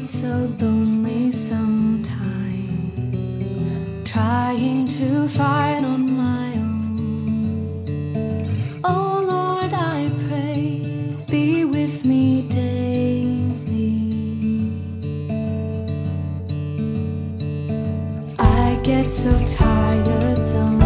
get so lonely sometimes, trying to fight on my own. Oh Lord, I pray, be with me daily. I get so tired sometimes.